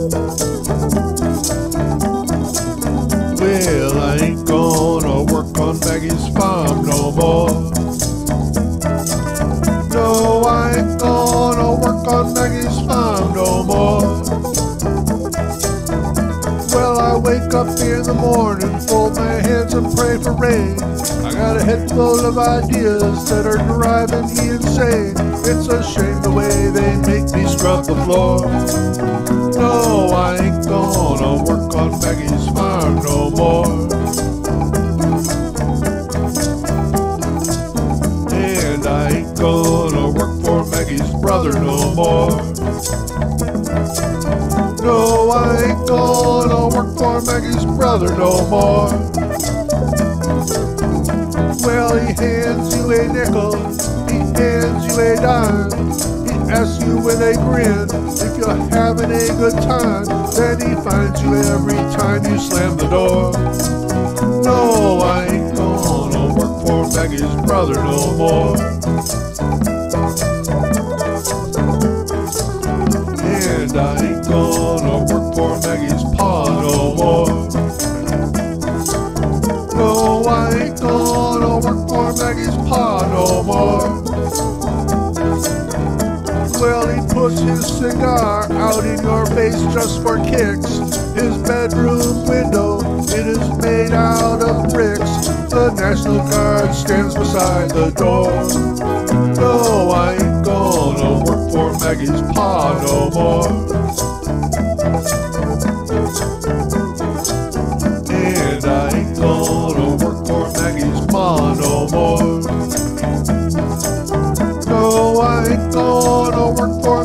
Well, I ain't gonna work on Maggie's farm no more. No, I ain't gonna work on Maggie's farm no more. Well, I wake up in the morning, fold my hands and pray for rain. I got a head full of ideas that are driving me insane. It's a shame the way they make me scrub the floor. No, I ain't gonna work on Maggie's farm no more. And I ain't gonna work for Maggie's brother no more. No, I ain't gonna work for Maggie's brother no more. Well, he hands you a nickel, he hands you a dime. Asks you with a grin if you're having a good time. Then he finds you every time you slam the door. No, I ain't gonna work for Maggie's brother no more. Puts his cigar out in your face just for kicks. His bedroom window, it is made out of bricks. The National Guard stands beside the door. No, I ain't gonna work for Maggie's pa no more.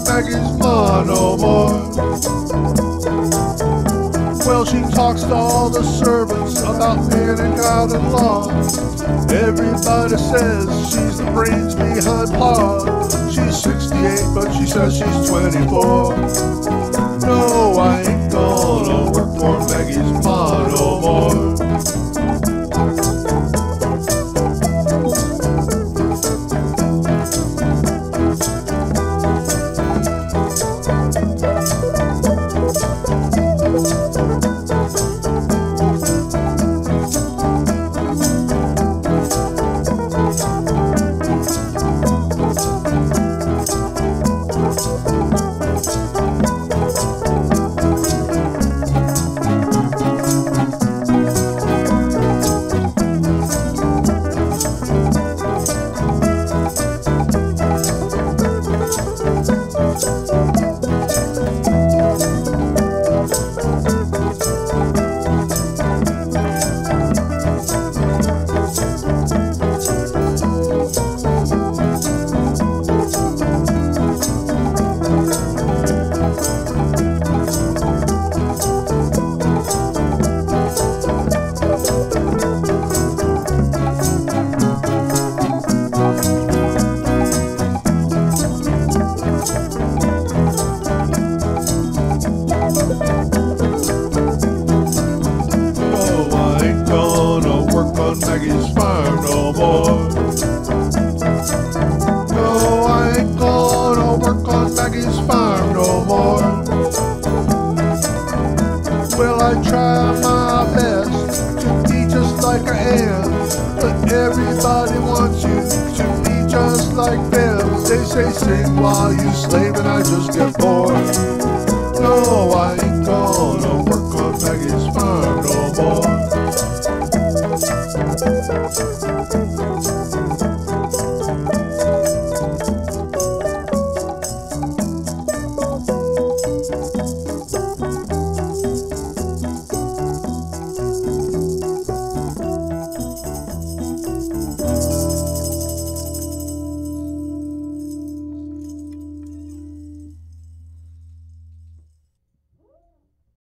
Maggie's ma no more. Well, she talks to all the servants about panning out in law. Everybody says she's the brains behind Pa. She's 68, but she says she's 24. No, say while you slave and I just get bored. No, I ain't gonna work on Maggie's farm no more.